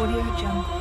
Audio Jungle.